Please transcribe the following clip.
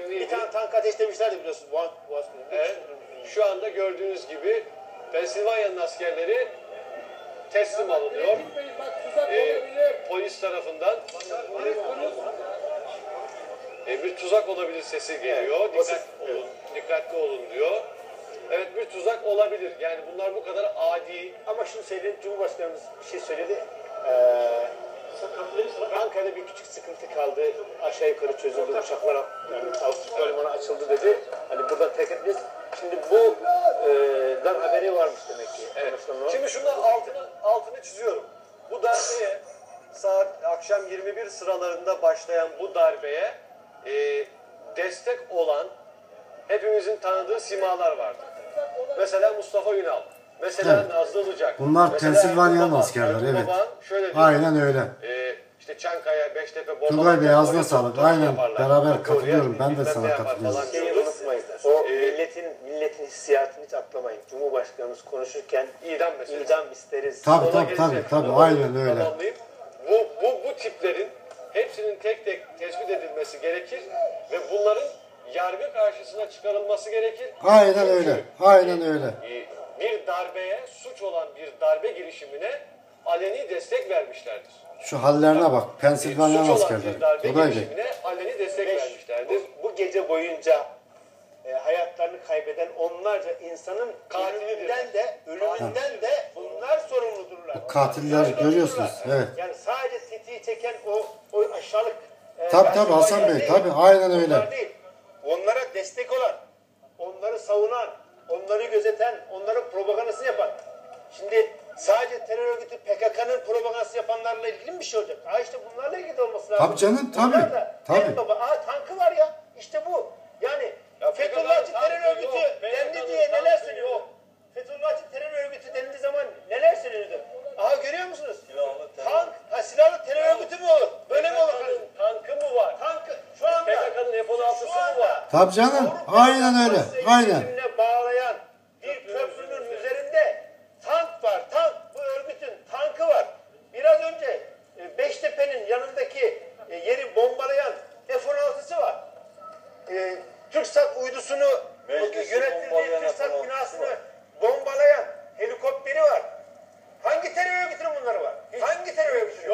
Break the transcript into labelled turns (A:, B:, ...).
A: önemliydi.
B: Bir tane tank ateşlemişlerdi biliyorsunuz Boğaz, Boğaz.
A: Evet. Şu anda gördüğünüz gibi Pensilvanya'nın askerleri teslim alınıyor. Ee, polis tarafından e, bir tuzak olabilir sesi geliyor. Dikkat olun, dikkatli olun diyor. Evet bir tuzak olabilir. Yani bunlar bu kadar adi.
B: Ama şunu söyleyeyim, Cumhurbaşkanımız bir şey söyledi. Ee, Ankara'da bir küçük sıkıntı kaldı. Aşağı yukarı çözüldü. Uçaklar yani Avusturya limanı açıldı dedi. Hani buradan tek etmeyiz. Şimdi bu e, dan haberi varmış demek ki.
A: Evet. Şimdi şunun altını, altını çiziyorum. Bu darbeye saat akşam 21 sıralarında başlayan bu darbeye e, destek olan hepimizin tanıdığı simalar vardı. Mesela Mustafa Ünal. Mesela
C: Evet.
A: Nazlı Ilıcak.
C: Bunlar askerleri,
A: Ertuğrul
C: evet.
A: Şöyle diyor.
C: Aynen öyle.
A: E, işte Çankaya, Beştepe, bomba.
C: Turgay Bey ağzına sağlık. Aynen,
A: yaparlar.
C: beraber katılıyorum. Ben de sana katılıyorum.
B: Şeyi unutmayın. O milletin milletin hissiyatını hiç atlamayın. Cumhurbaşkanımız konuşurken
A: İdam meselesi.
B: idam isteriz.
C: Tabii tabii tabii tabii aynen öyle.
A: Bu, bu, bu tiplerin hepsinin tek tek tespit edilmesi gerekir ve bunların yargı karşısına çıkarılması gerekir.
C: Aynen
A: Çünkü,
C: öyle. Aynen öyle.
A: Bir darbeye, suç olan bir darbe girişimine aleni destek vermişlerdir.
C: Şu hallerine bak. Pensilvanya askerleri. Turgay Bey.
A: aleni destek
B: Beş,
A: vermişlerdir.
B: bu, gece boyunca e, hayatlarını kaybeden onlarca insanın
A: Katilidir.
B: ölümünden de ölümünden de bunlar sorumludurlar.
C: Bu katiller görüyorsunuz, evet.
B: Yani sadece tetiği çeken o o aşağılık e,
C: Tabii, Hasan Bey,
B: değil.
C: tabii, aynen öyle.
B: Onlar değil. Onlara destek olan, onları savunan, onları gözeten, onların propagandasını yapan. Şimdi sadece terör örgütü PKK'nın propagandası yapanlarla ilgili mi bir şey olacak? Ha işte bunlarla ilgili de olması lazım.
C: Tabii canım,
B: Bunlar
C: tabii,
B: da
C: tabii.
B: baba, aa tankı var ya, işte bu. Yani
A: Ya
B: Fethullahçı terör örgütü
A: yok,
B: dendi diye neler söylüyor?
A: yok.
B: Fethullahçı terör örgütü denildiği zaman neler söyleniyordu? Aha görüyor musunuz? Tank, ha silahlı terör örgütü mü olur? Böyle mi olur?
A: Tankı mı var?
B: Tankı şu anda
A: PKK'nın F-16'sı
B: şu
A: mı
B: anda
A: var?
C: Tabii canım. Aynen öyle. Aynen.
B: birbirine bağlayan bir köprünün üzerinde tank var. Tank. Bu örgütün tankı var. Biraz önce e, Beştepe'nin yanındaki e, yeri bombalayan F-16'sı var. E, TürkSat uydusunu
D: Meclisi bombalayan
B: TürkSat
D: F-16'sı
B: binasını bombalayan